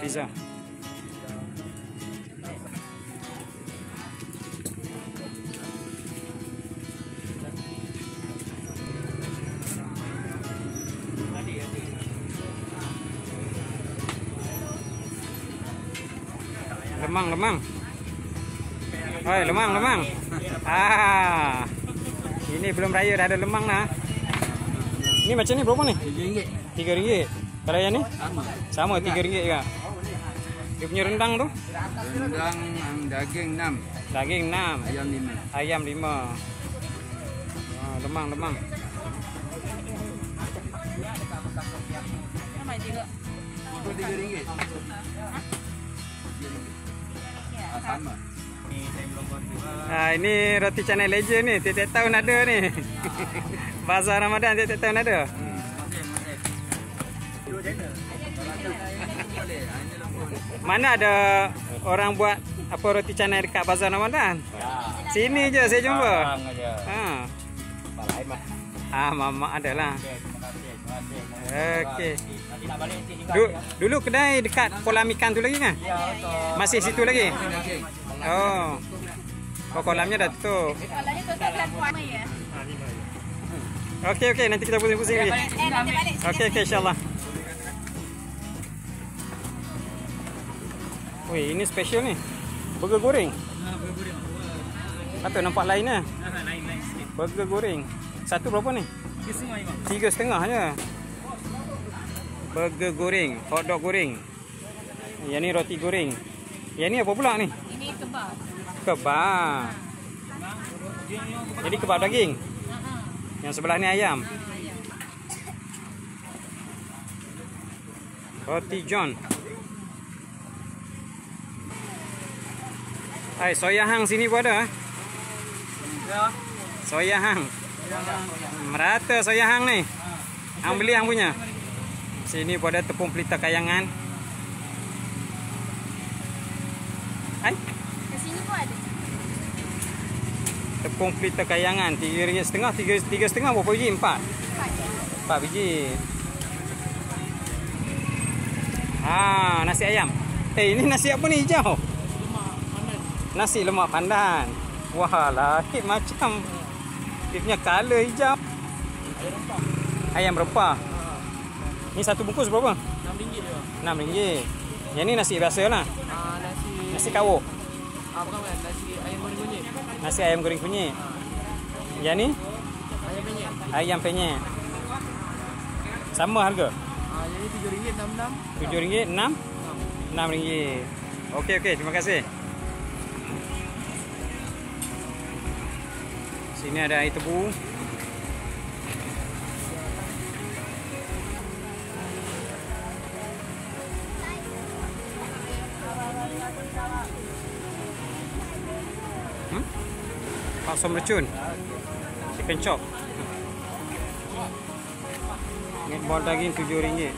pizza, pizza. Lemang, lemang. Oi, lemang, lemang. Ah. Ini belum raya dah ada lemang dah. Ni macam ni berapa ni? RM3. RM3. Kalau yang ni? Sama. Sama RM3 juga. Dia punya rendang tu? Rendang ang daging 6, Daging 6, ayam 5. ayam 5. Ah, lemang, lemang. Itu RM3. Ah, sama. Ah, ini roti canai legend ni. Tiap-tiap tahun ada ni. Bazar Ramadan tiap-tiap tahun ada. Mana ada orang buat apa roti canai dekat bazar Ramadan? Sini je saya jumpa. Ha. Ah, mama ada lah. Okey. Du, dulu kedai dekat kolam ikan tu lagi kan? Masih situ lagi? Oh. Oh, kolamnya dah tutup. Kalau ni tutup bulan puasa ya. Okey, okey. Nanti kita pusing-pusing lagi. Eh. Okey, okey. InsyaAllah. Wih, ini special ni. Burger goreng. Apa nampak lain lah. Burger goreng. Satu berapa ni? Tiga setengah je. Burger goreng. Hotdog goreng. Yang ni roti goreng. Yang ni apa pula ni? Ini kebab. Kebab. Jadi kebab daging. Yang sebelah ni ayam. Roti John. Hai, soya hang sini pun ada. eh? Soya hang. Merata soya hang ni. Hang beli hang punya. Sini pun ada tepung pelita kayangan. Hai. Ke sini pun ada. Tepung pelita kayangan tiga ringgit setengah tiga tiga setengah berapa biji empat Empat je. empat biji ah nasi ayam eh ini nasi apa ni hijau nasi lemak pandan wah lahir macam dia punya colour hijau ayam rempah ni satu bungkus berapa RM6 je. enam ringgit yang ni nasi biasa lah Ah, nasi nasi kawuk ah, bukan bukan nasi ayam goreng kunyit. nasi ayam goreng kunyit yang ni Ayam penyet. ayam penyet sama harga Ah, jadi RM7.66. Tujuh ringgit, enam? Enam ringgit. Okey, okey. Terima kasih. Sini ada air tebu. Hmm? Bakso mercun. Chicken chop. Meatball daging tujuh ringgit.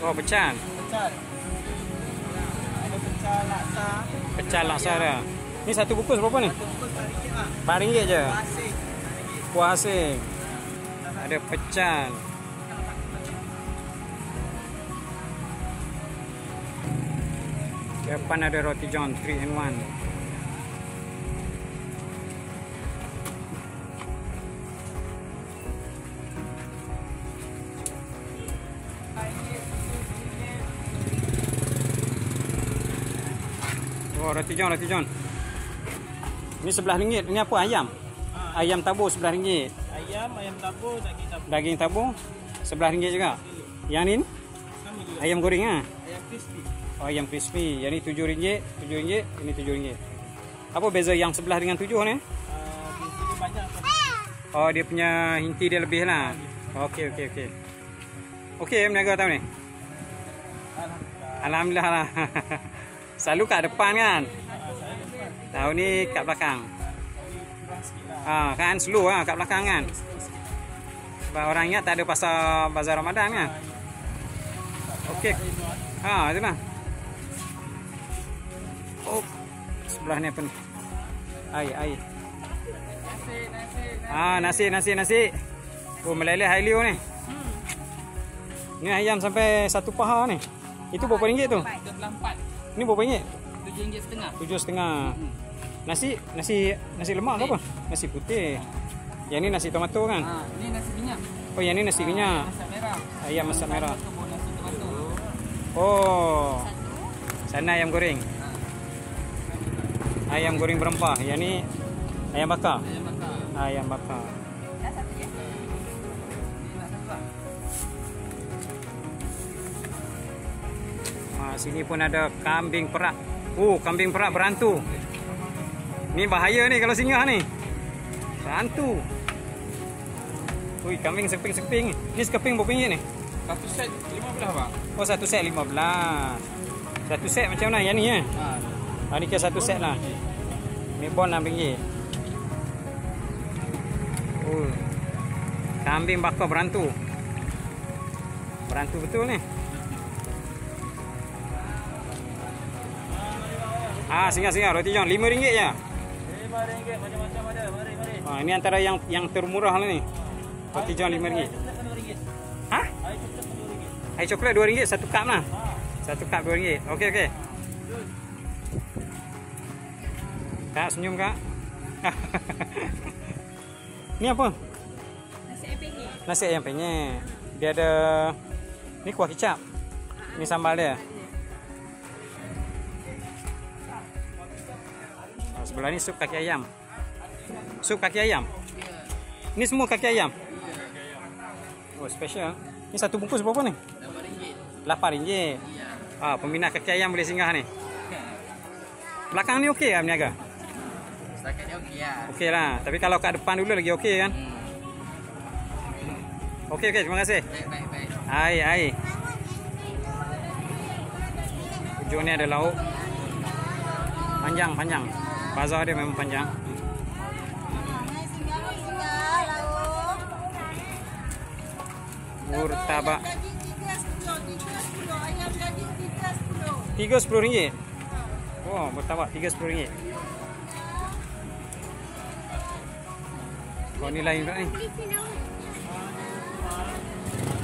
Oh, pecan. Pecat. Ada pecat laksa. Pecan laksa dia. Ni satu bungkus berapa ni? Empat ringgit je. Asin. Kuah asing. Ada pecan. Depan ada roti john 3 in 1. Roti john, roti john. Ni sebelah ringgit. Ini apa? Ayam? Ayam tabur sebelah ringgit. Ayam, ayam tabur, daging tabur. Daging tabur sebelah ringgit juga. Yang ni ayam goreng ah. Ayam crispy. Oh ayam crispy. Yang ni tujuh ringgit, tujuh ringgit, ini tujuh ringgit. Apa beza yang sebelah dengan tujuh ni? Ah, banyak apa? Oh dia punya inti dia lebih lah. Okey okey okey. Okey meniaga tahun ni. Alhamdulillah lah. Selalu kat depan kan? Tahun ni kat belakang. Ah, ha, kan slow ah kat belakang kan. Sebab orang ingat tak ada pasal bazar Ramadan kan. Okey. Ha, itu. Lah. Oh. Sebelah ni apa ni? Ai, ai. Ah, ha, nasi, nasi, nasi. Oh, meleleh high ni. Hmm. Ni ayam sampai satu paha ni. Itu berapa ringgit tu? 34. Ini berapa ringgit? Tujuh ringgit setengah. Tujuh setengah. Hmm. Nasi, nasi, nasi lemak putih. apa? Eh. Nasi putih. Ha. Yang ni nasi tomato kan? Ha. Ni nasi minyak. Oh, yang ni nasi ha. minyak. Masak merah. Ayam masak merah. Oh. Sana ayam goreng. Ha. Ayam goreng berempah. Yang ni ayam bakar. Ayam bakar. Ayam bakar. Ha, sini pun ada kambing perak. Oh, kambing perak berantu. Ni bahaya ni kalau singgah ni. Berantu. Ui, kambing seping-seping. Ni sekeping berapa ringgit ni? Satu set lima belah pak. Oh, satu set lima belas. Satu set macam mana? Yang ni eh? Ha. Ha, ni kira satu set lah. Ni bon enam ringgit. Oh. Kambing bakar berantu. Berantu betul ni. Ah, singgah-singgah roti john RM5 je. Lima ringgit macam-macam ada. Mari, mari. Ah, ini antara yang yang termurah lah ni. Roti john RM5. Coklat dua ringgit. Ha? Air coklat dua ringgit. Air coklat RM2 satu cup lah. Satu cup RM2. Okey okey. Kak senyum kak. ni apa? Nasi ayam penyet. Nasi ayam penyet. Dia ada ni kuah kicap. Ni sambal dia. Sebelah ni sup kaki ayam. Sup kaki ayam. Ni semua kaki ayam. Oh, special. Ni satu bungkus berapa ni? Lapan ringgit. RM8. Ah, peminat kaki ayam boleh singgah ni. Belakang ni okey lah berniaga? Setakat ni okey lah. Okey lah. Tapi kalau kat depan dulu lagi okey kan? Hmm. Okey, okey. Terima kasih. Baik, baik, baik. Air, air. Hujung ni ada lauk. Panjang, panjang. Bazar dia memang panjang. Murtabak. Tiga sepuluh ringgit. Oh, murtabak tiga sepuluh ringgit. Oh, ni lain pula ni.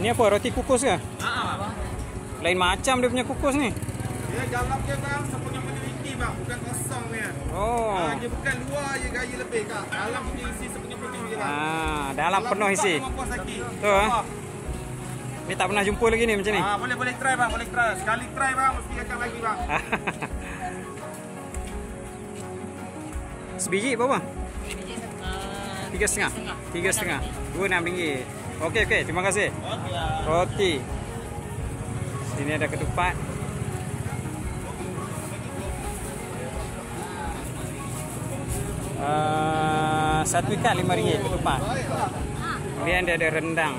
Ni apa? Roti kukus ke? Lain macam dia punya kukus ni. Dia dalam dia bang meneliti bang, bukan kosong ni. Oh. Ha, dia bukan luar je gaya lebih kak. Dalam punya isi sepunya penuh je bang. Ah, dalam penuh isi. Tu ah. Ni tak pernah jumpa lagi ni macam ni. Ha, boleh boleh try bang, boleh try. Sekali try bang, mesti akan lagi bang. Sebiji berapa? Tiga setengah. Tiga setengah. Dua enam ringgit. Okey okey, terima kasih. Roti. Sini ada ketupat. Uh, satu ikat lima ringgit ketupat. Kemudian dia ada rendang.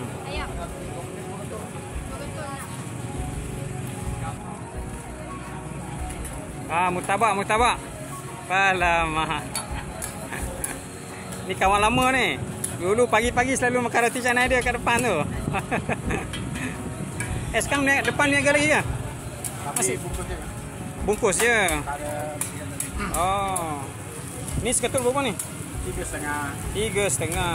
Ah, mutabak, mutabak. Alamak. Ni kawan lama ni. Dulu pagi-pagi selalu makan roti canai dia kat depan tu. eh, sekarang ni depan niaga lagi ke? Masih bungkus je. Oh. Ni seketul berapa ni? Tiga setengah. Tiga setengah.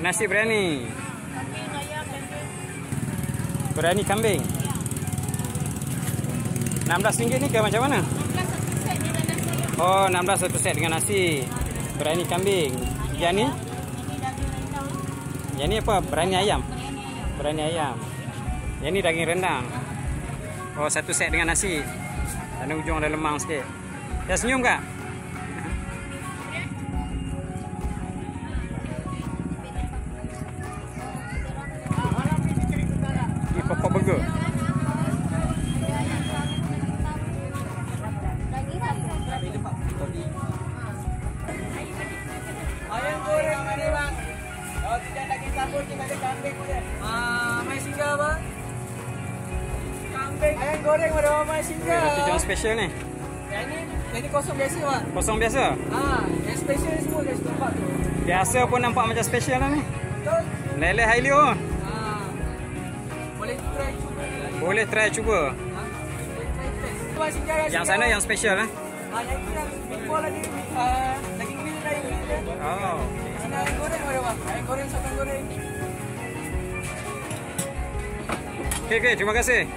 Nasi biryani. Biryani kambing. RM16 ni ke macam mana? Oh, 16 satu set dengan nasi. Biryani kambing. Yang ni? Yang ni apa? Biryani ayam. Biryani ayam. Yang ni daging rendang. Oh, satu set dengan nasi. Dan ujung ada lemang sikit. Dah senyum kak? Special ni. Yang ni Yang ni kosong biasa pak. Kosong biasa. Ah, yang special ni semua guys nampak tu. Biasa pun nampak macam special lah ni. Betul? Lele Hailio. Ah. Boleh try cuba. Boleh try cuba. Ah, boleh try test. Dah, Yang sana yang special eh. Ah, yang ni yang meatball lagi. Ah, daging grill dah yang grill. Oh. Sana ayam goreng ada bang. Ayam goreng sotong goreng. Okey okey, terima kasih.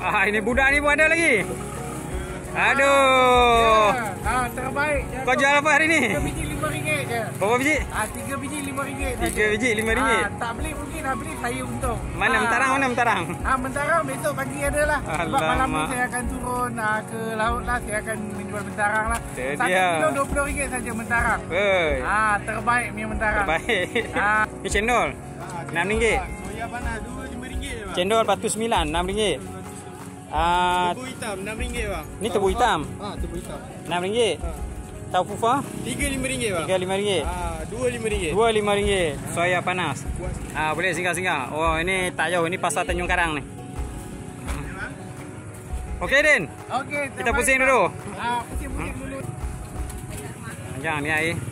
Ah ini budak ni pun ada lagi. Aduh. Ah, terbaik. Kau jual apa hari ni? Tiga biji lima ringgit je. Berapa biji? Ah, tiga biji lima ringgit. Tiga biji lima ringgit. Ah, tak beli mungkin dah beli saya untung. Mana Ah. mentarang mana mentarang? Ah, mentarang besok pagi ada lah. Sebab malam ni saya akan turun ah, ke laut lah. Saya akan menjual mentarang lah. Itu Satu dia. kilo dua puluh ringgit saja mentarang. Hei. Ah, terbaik mi mentarang. Baik. Ah. Ni cendol. RM6. Soya panas dua lima ringgit je bang. Cendol batu sembilan, RM6. Ah, tebu hitam RM6 bang. Ni tebu hitam. Ha, tebu hitam. RM6. Ha. Tahu fufa? RM3.5 bang. RM3.5. Ah, RM2.5. RM2.5. Soya panas. Ah, ha, boleh singgah-singgah. Oh, ini tak jauh. Ini Pasar Tanjung Karang ni. Okey Din. Okey. Kita pusing dulu. Ah, pusing-pusing dulu. Hmm? Jangan ya, eh. ni ai.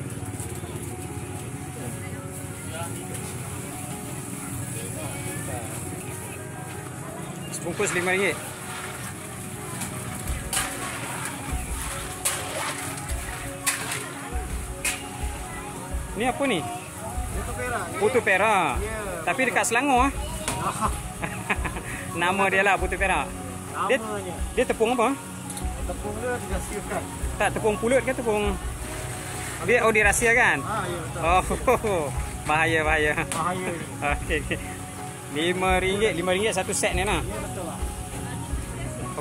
Bungkus lima ringgit. Ni apa ni? Itu perak. Putu perak. Ya. Tapi dekat Selangor ah. Nama dia lah Putu perak. Dia, Namanya. dia tepung apa? Tepung dia sudah siapkan. Tak tepung pulut ke tepung dia oh dirahsiakan. Ah, ya betul. Oh, bahaya bahaya. Bahaya ni. Okey okey. Lima ringgit, lima ringgit satu set ni lah. Ya betul lah.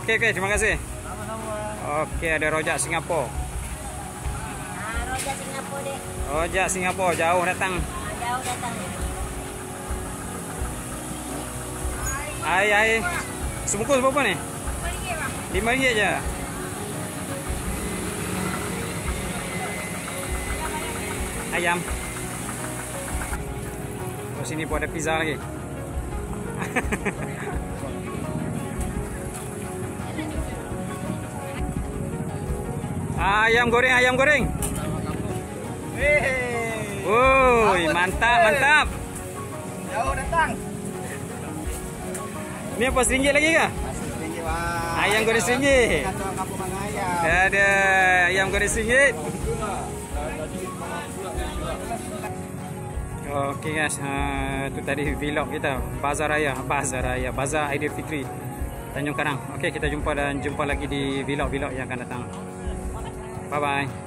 Okey okey, terima kasih. Sama-sama. Okey, ada rojak Singapura. Rojak Singapura dek. Rojak Singapura jauh datang. Ah, jauh datang. Air air. Sebungkus berapa ni? RM5 bang. Lima ringgit je. Ayam. Oh sini pun ada pizza lagi. ayam goreng, ayam goreng. Hei. Woi, mantap, mantap. Jauh datang. Ni apa seringgit lagi ke? Ringgit bang. Ayam goreng seringgit. Kampung Ayam. Ada ayam goreng seringgit. Okey guys, uh, tu tadi vlog kita Bazar Raya, Bazar Raya, Bazar Aidilfitri Tanjung Karang. Okey, kita jumpa dan jumpa lagi di vlog-vlog yang akan datang. Bye bye.